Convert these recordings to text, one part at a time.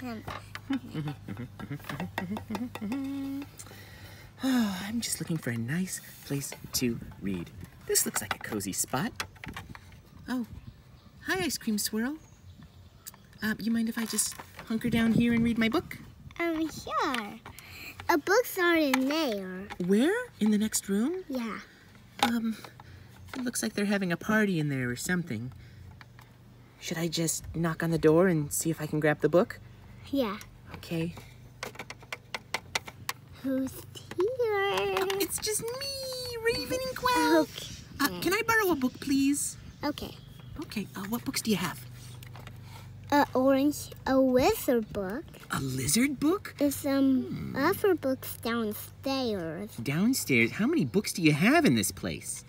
I'm just looking for a nice place to read. This looks like a cozy spot. Oh, hi, Ice Cream Swirl. Uh, you mind if I just hunker down here and read my book? Um, sure. A books are in there. Where? In the next room? Yeah. Um, it looks like they're having a party in there or something. Should I just knock on the door and see if I can grab the book? Yeah. Okay. Who's here? It's just me, Ravenclaw. Okay. Uh, can I borrow a book, please? Okay. Okay, uh, what books do you have? A orange, a wizard book. A lizard book? There's some other books downstairs. Downstairs. How many books do you have in this place?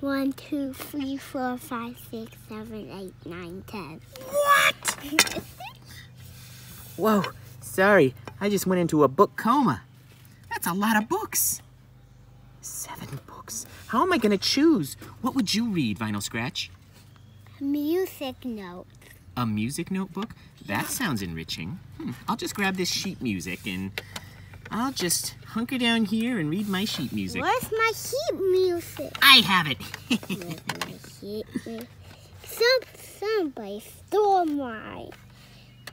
One, two, three, four, five, six, seven, eight, nine, ten. What? Whoa, sorry. I just went into a book coma. That's a lot of books. Seven books. How am I going to choose? What would you read, Vinyl Scratch? Music note. A music notebook? That sounds enriching. Hmm, I'll just grab this sheet music and I'll just hunker down here and read my sheet music. Where's my sheet music? I have it. Where's my sheet music? Some, somebody stole mine.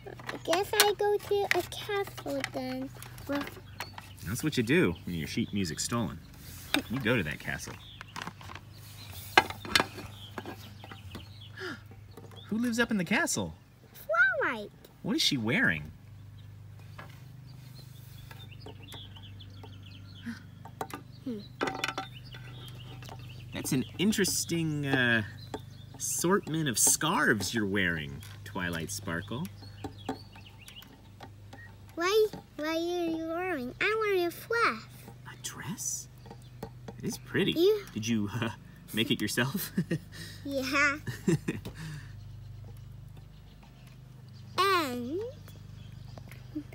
I guess I go to a castle then. Well, That's what you do when your sheet music's stolen. You go to that castle. Who lives up in the castle? Twilight. What is she wearing? That's an interesting uh, assortment of scarves you're wearing, Twilight Sparkle. Why, why are you wearing? I want a fluff. A dress? It is pretty. You- Did you uh, make it yourself? Yeah. and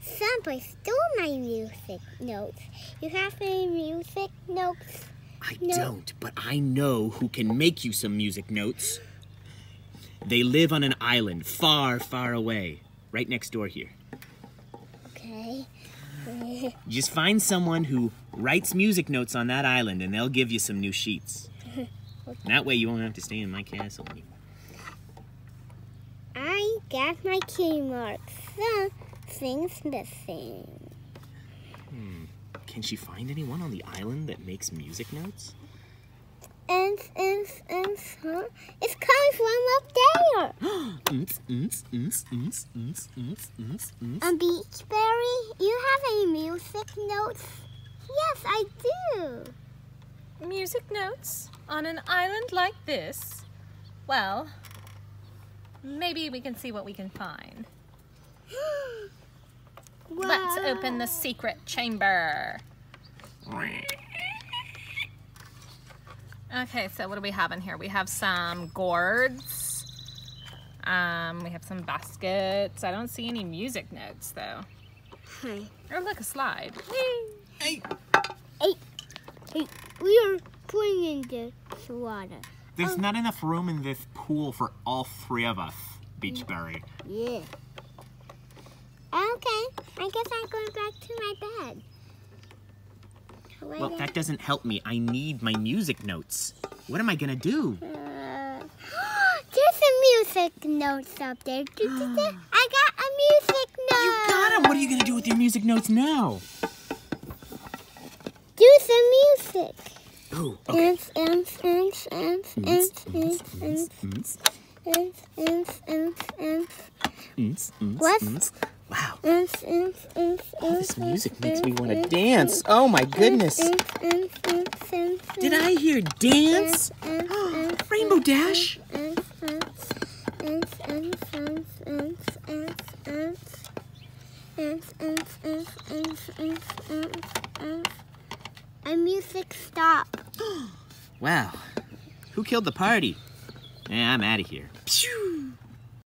somebody stole my music notes. You have any music notes? I No. don't, but I know who can make you some music notes. They live on an island far, far away, right next door here. Okay. Just find someone who writes music notes on that island and they'll give you some new sheets. that way you won't have to stay in my castle anymore. I got my key marks. Something's missing. Hmm. Can she find anyone on the island that makes music notes? And, and, and, huh? It's coming from up there. A Beachberry, you have any music notes? Yes, I do. Music notes on an island like this? Well, maybe we can see what we can find. Let's open the secret chamber. Okay, so what do we have in here? We have some gourds. Um, we have some baskets. I don't see any music notes though. Hi. Oh, look, a slide. Hey, Hey, hey, we are playing in the water. there's not enough room in this pool for all three of us, Beachberry. Yeah. Okay, I guess I'm going back to my bed. Wait Well, that doesn't help me. I need my music notes. What am I gonna do? Uh, music notes up there. I got a music note. You got them. What are you gonna do with your music notes now? Do some music. Oh, okay. Ants, ants, ants, ants, ants, ants, ants, ants, ants, ants, ants, What? Wow, ants, ants, ants, all this music makes me want to dance. Oh my goodness. Did I hear dance? Rainbow Dash? And music stop. Wow. Who killed the party? Yeah, I'm out of here. Phew.